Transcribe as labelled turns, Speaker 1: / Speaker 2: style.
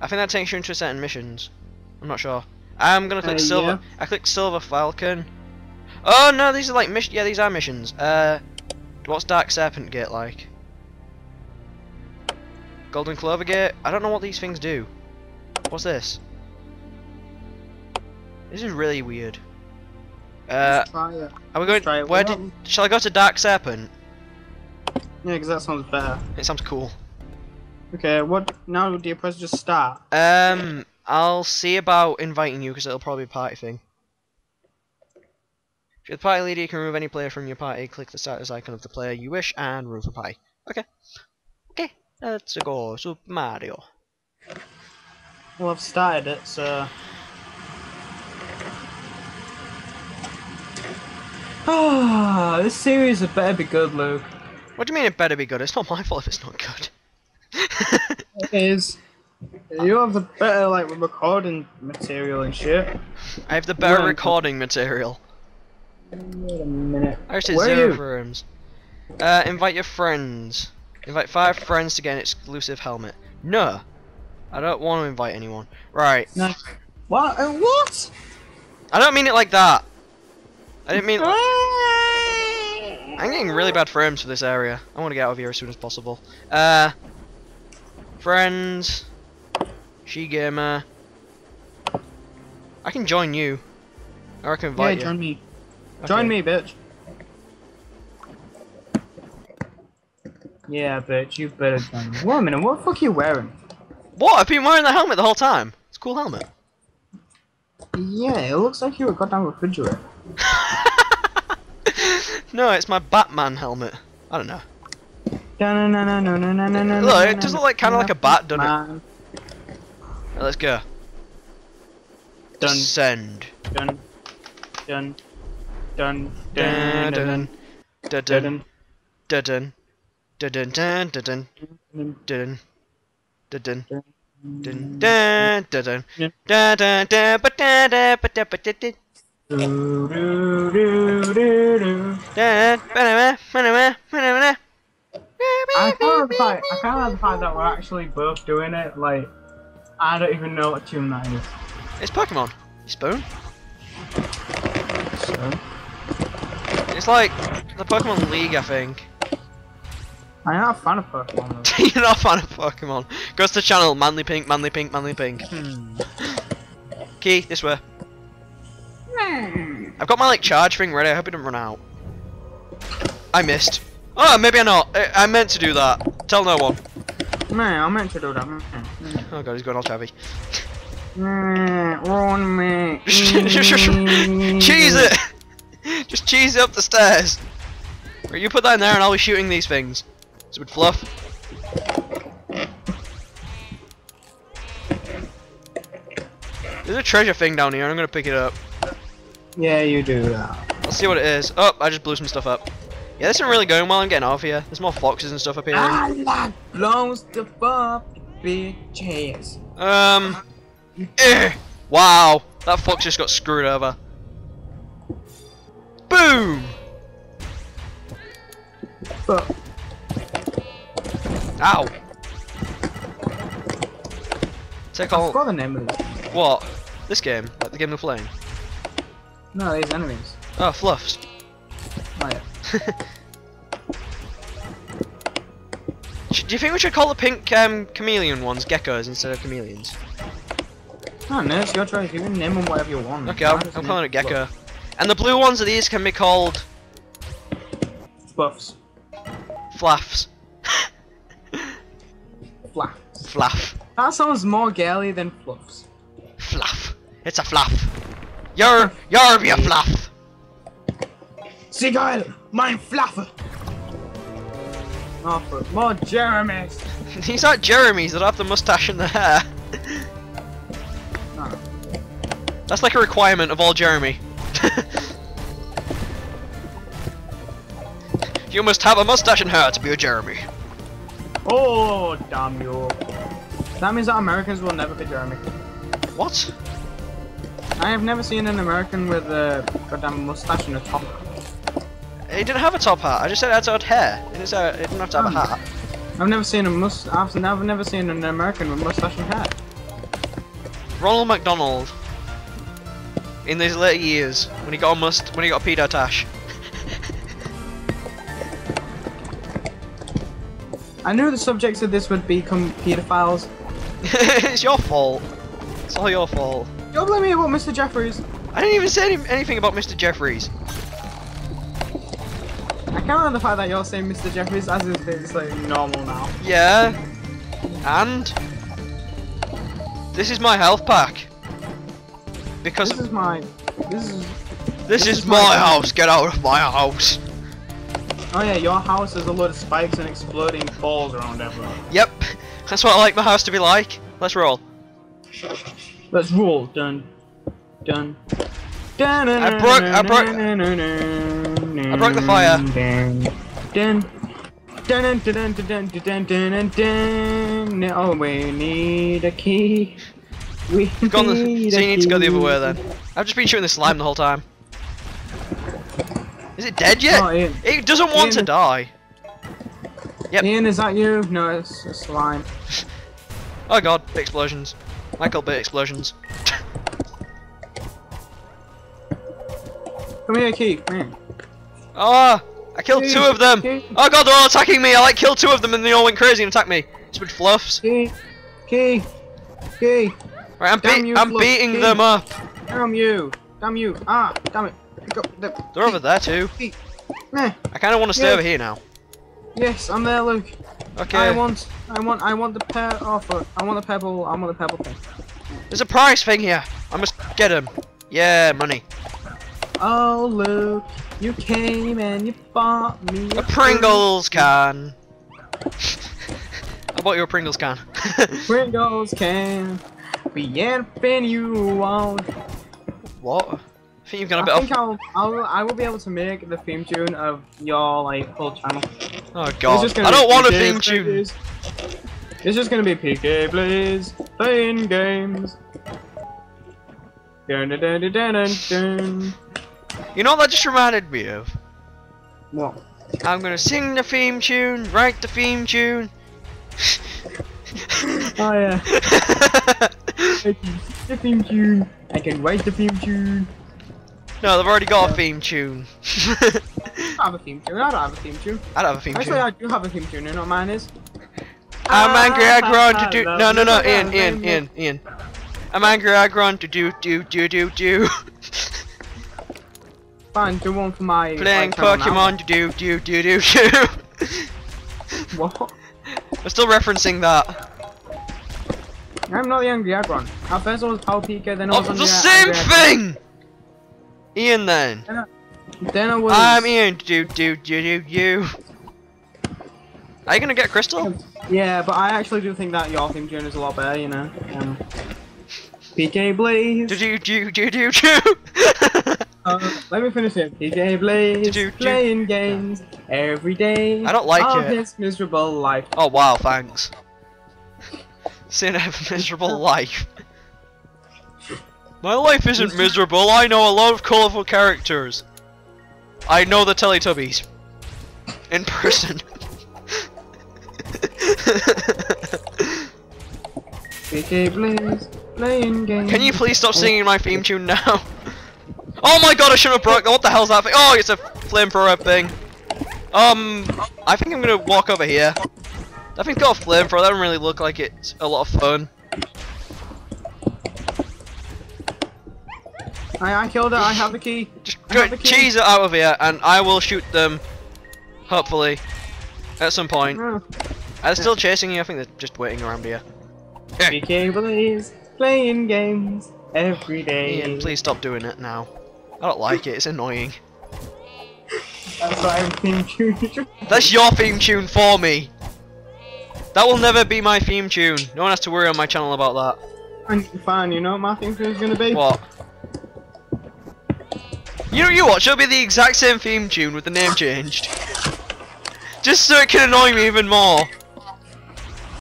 Speaker 1: I think that takes you into certain missions. I'm not sure. I'm gonna click
Speaker 2: Uh,
Speaker 1: silver.
Speaker 2: yeah.
Speaker 1: I click silver falcon. Oh no, these are like mission. Yeah, these are missions. Uh, what's Dark Serpent Gate like? Golden Clover Gate. I don't know what these things do. What's this? This is really weird. Uh,
Speaker 2: Let's try it.
Speaker 1: are we going? Where did? Shall I go to Dark Serpent?
Speaker 2: Yeah, because that sounds better.
Speaker 1: It sounds cool.
Speaker 2: Okay, what now? Do you press just start?
Speaker 1: Um, I'll see about inviting you because it'll probably be a party thing. If you're the party leader, you can remove any player from your party. Click the status icon of the player you wish and remove a party. Okay. Okay, let's go. Super Mario.
Speaker 2: Well, I've started it, so. Ah, this series had better be good, Luke.
Speaker 1: What do you mean it better be good? It's not my fault if it's not good.
Speaker 2: Is. You have the better like recording material and shit.
Speaker 1: I have the better recording material.
Speaker 2: Wait a minute.
Speaker 1: I just
Speaker 2: Where are
Speaker 1: zero
Speaker 2: you?
Speaker 1: frames. Uh, invite your friends. Invite five friends to get an exclusive helmet. No. I don't want to invite anyone. Right.
Speaker 2: No. What? Uh, what?
Speaker 1: I don't mean it like that. I didn't mean. I'm getting really bad frames for this area. I want to get out of here as soon as possible. Uh, friends, she gamer. I can join you. Or I can
Speaker 2: Yeah,
Speaker 1: invite
Speaker 2: join me.
Speaker 1: you.
Speaker 2: Join me, bitch. Yeah, bitch, you better join me. Wait a minute, what the fuck are you wearing?
Speaker 1: What? I've been wearing the helmet the whole time. It's a cool helmet.
Speaker 2: Yeah, it looks like you're a goddamn refrigerator.
Speaker 1: no, it's my Batman helmet. I don't know.
Speaker 2: Look,
Speaker 1: Look, it does look like- kinda like a bat, doesn't it? Right, let's go.
Speaker 2: Dun,
Speaker 1: Send.
Speaker 2: dun, dun, dun,
Speaker 1: Dun
Speaker 2: dun,
Speaker 1: dun dun
Speaker 2: dun,
Speaker 1: dun dun dun dun dun dun dun
Speaker 2: dun,
Speaker 1: dun dun dun
Speaker 2: dun,
Speaker 1: dun dun dun dun dun dun ba da da ba da ba da da
Speaker 2: doo, I can't like the fact, I can't like the fact that we're actually both doing it. Like, I don't even know what tune that is.
Speaker 1: It's Pokemon. Spoon.
Speaker 2: So,
Speaker 1: It's like the Pokemon League, I think.
Speaker 2: I'm not a fan of Pokemon. Though.
Speaker 1: You're not a fan of Pokemon. Goes to the channel, Manly Pink, Manly Pink, Manly Pink.
Speaker 2: Hmm.
Speaker 1: Key, this way. I've got my like charge thing ready. I hope it didn't run out. I missed. Oh, maybe I'm not. I, I meant to do that. Tell no one.
Speaker 2: Man, I meant to do that.
Speaker 1: Oh god, he's going all chavvy.
Speaker 2: Run me.
Speaker 1: cheese it! Just cheese it up the stairs. Right, you put that in there and I'll be shooting these things. Stupid fluff. There's a treasure thing down here, I'm gonna pick it up.
Speaker 2: Yeah, you do that.
Speaker 1: Let's see what it is. Oh, I just blew some stuff up. Yeah, this isn't really going well, I'm getting off here. There's more foxes and stuff up here.
Speaker 2: Allah blows the fuck bitches.
Speaker 1: Um. eh. Wow, that fox just got screwed over. Boom!
Speaker 2: But
Speaker 1: Ow. Take
Speaker 2: I
Speaker 1: all.
Speaker 2: forgot the name of this.
Speaker 1: What? This game? Like the game we're playing?
Speaker 2: No, these enemies.
Speaker 1: Oh, fluffs. Do you think we should call the pink um, chameleon ones geckos instead of chameleons?
Speaker 2: Oh, no, it's your choice. You can name them whatever you want.
Speaker 1: Okay, I'm, I'm calling it gecko. And the blue ones of these can be called
Speaker 2: Buffs.
Speaker 1: flaffs.
Speaker 2: Flaff.
Speaker 1: Flaff.
Speaker 2: That sounds more girly than fluffs.
Speaker 1: Fluff. It's a fluff. You're you're be a fluff.
Speaker 2: Seagull, mein Flaffe. Oh, for more Jeremy's.
Speaker 1: These aren't Jeremy's that have the mustache and the hair. That's like a requirement of all Jeremy. you must have a mustache and hair to be a Jeremy.
Speaker 2: oh, damn you. That means that Americans will never be Jeremy.
Speaker 1: What?
Speaker 2: I have never seen an American with a goddamn mustache and a top.
Speaker 1: It didn't have a top hat. I just said it had have hair. It didn't, say- didn't have to have a
Speaker 2: Oh.
Speaker 1: hat.
Speaker 2: I've never seen a mus. I've never never seen an American with mustache and hair.
Speaker 1: Ronald McDonald. In these later years, when he got a must, when he got a pedo tash.
Speaker 2: I knew the subjects of this would become pedophiles.
Speaker 1: it's your fault. It's all your fault.
Speaker 2: Don't blame me about Mr. Jeffries.
Speaker 1: I didn't even say any, anything about Mr. Jeffries.
Speaker 2: I can't remember the fact that you're saying Mr. Jeffries as if it's like normal now.
Speaker 1: Yeah. And this is my health pack. Because
Speaker 2: This is my. This is.
Speaker 1: this, is,
Speaker 2: is
Speaker 1: my,
Speaker 2: my-
Speaker 1: house. Get out of my house.
Speaker 2: Oh yeah, your house has a lot of spikes and exploding balls around everywhere.
Speaker 1: Yep. That's what I like my house to be like. Let's roll.
Speaker 2: Let's roll. Done. Done.
Speaker 1: I broke. I broke.
Speaker 2: I
Speaker 1: broke the fire.
Speaker 2: Oh, we need a key. We
Speaker 1: Gone the, so you need to go the other way then. I've just been shooting the slime the whole time. Is it dead yet?
Speaker 2: Oh,
Speaker 1: It doesn't want
Speaker 2: Ian.
Speaker 1: to die. Yep.
Speaker 2: Ian, is that you? No, it's a slime.
Speaker 1: oh god, big explosions. Michael, big explosions.
Speaker 2: Come here, key. Come here.
Speaker 1: Ah! I killed
Speaker 2: Key,
Speaker 1: two of them!
Speaker 2: key.
Speaker 1: Oh god, they're all attacking me! I like killed two of them and they all went crazy and attacked me. Stupid fluffs.
Speaker 2: Key. Key. Key.
Speaker 1: Right, I'm, be
Speaker 2: you,
Speaker 1: I'm
Speaker 2: fluff,
Speaker 1: beating
Speaker 2: key.
Speaker 1: them up.
Speaker 2: Damn you. Damn you. Ah, damn it. Pick up the.
Speaker 1: They're over there too.
Speaker 2: Meh.
Speaker 1: I kind of want to stay
Speaker 2: Yeah.
Speaker 1: over here now.
Speaker 2: Yes, I'm there, Luke.
Speaker 1: Okay.
Speaker 2: I want, I want, I want the pear. Oh fuck! I want the pebble. I want the pebble thing.
Speaker 1: There's a prize thing here. I must get him. Yeah, money.
Speaker 2: Oh, Luke, you came and you bought me
Speaker 1: A Pringles can. I bought you a Pringles can.
Speaker 2: Pringles can be anything you want.
Speaker 1: what? I think you've got a bit
Speaker 2: think
Speaker 1: off.
Speaker 2: I'll, I'll, I will be able to make the theme tune of your like whole channel.
Speaker 1: Oh god. I don't want a theme tune.
Speaker 2: Blaze. It's just gonna be PK Blaze playing games. Dun dun dun dun dun dun.
Speaker 1: You know what that just reminded me of?
Speaker 2: What?
Speaker 1: I'm gonna sing the theme tune, write the theme tune.
Speaker 2: Oh yeah. I can the theme tune. I can write the theme tune.
Speaker 1: no, they've already got a theme tune.
Speaker 2: I have a theme tune. I don't have a theme tune.
Speaker 1: I don't have a theme
Speaker 2: Actually,
Speaker 1: tune.
Speaker 2: I do have a theme tune. You know what mine is?
Speaker 1: I'm angry, I
Speaker 2: Ah,
Speaker 1: grown to do. No, no, no. Ian, Ian, Ian, Ian. I'm angry, I grown to do, do, do, do, do.
Speaker 2: Fine, do one for my
Speaker 1: Playing
Speaker 2: my.
Speaker 1: Pokemon do, do, do, do, do.
Speaker 2: What?
Speaker 1: I'm still referencing that.
Speaker 2: I'm not the angry Agron. At first I was Power Pika, then I
Speaker 1: Oh,
Speaker 2: was on
Speaker 1: the same thing! Ian then.
Speaker 2: Then I was.
Speaker 1: I'm Ian. Do, do, do, do, do. Are you gonna get Crystal?
Speaker 2: Yeah, but I actually do think that your theme tune is a lot better, you know. Um, PK Blaze.
Speaker 1: Do, do, do, do, do, do.
Speaker 2: Uh, let me finish it. PK Blaze.
Speaker 1: Do, do.
Speaker 2: Playing games every day.
Speaker 1: I don't like
Speaker 2: of
Speaker 1: it.
Speaker 2: his miserable life.
Speaker 1: Oh wow, thanks. Sin have a miserable life. My life isn't miserable, I know a lot of colourful characters. I know the Teletubbies. In person.
Speaker 2: PK Blaze. Playing games.
Speaker 1: Can you please stop singing my theme tune now? Oh my god, I shouldn't have broke What the hell's that thing? Oh, it's a flamethrower thing. Um, I think I'm gonna walk over here. That thing's got a flamethrower. That doesn't really look like it's a lot of fun.
Speaker 2: I, I killed it. I have the key.
Speaker 1: Just
Speaker 2: I
Speaker 1: go
Speaker 2: have the key.
Speaker 1: cheese it out of here, and I will shoot them. Hopefully, at some point.
Speaker 2: Oh,
Speaker 1: Are still chasing you? I think they're just waiting around here.
Speaker 2: PK Blaze. Playing games every day.
Speaker 1: Ian, please stop doing it now. I don't like it. It's annoying.
Speaker 2: That's what I'm thinking.
Speaker 1: That's your theme tune for me. That will never be my theme tune. No one has to worry on my channel about that.
Speaker 2: Fine, fine, you know what my theme tune is gonna be?
Speaker 1: What? You know you watch, it'll be the exact same theme tune with the name changed. Just so it can annoy me even more.